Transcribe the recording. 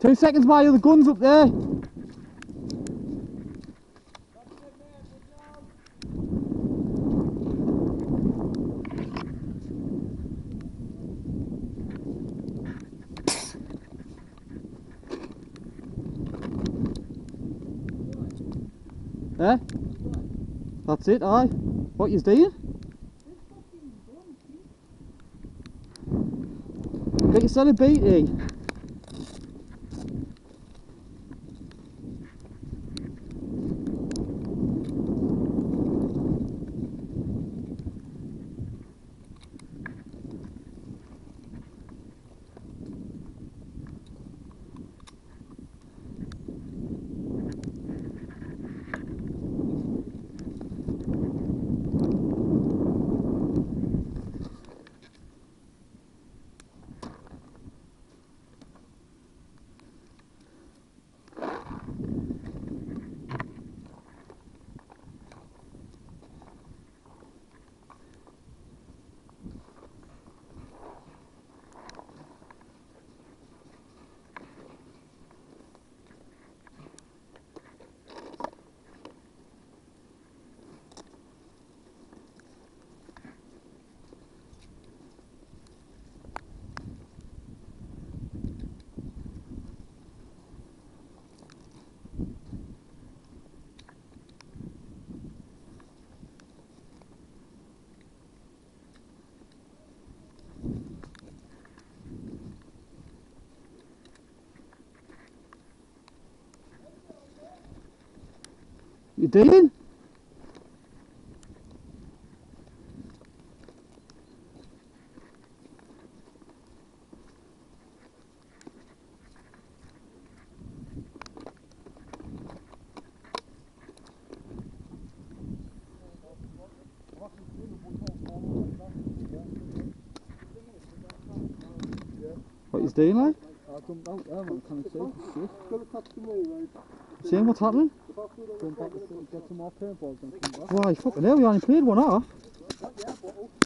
Two seconds, Mario, the gun's up there. Eh? That's it, aye. What you doing? Get yourself a BT. You doing? What you doing, like? I jumped out there, man, can I see? Shit. Got a touch to me, right? Seeing what's happening? Back, get some more paintballs and come back. Why, fucking hell, we only played one but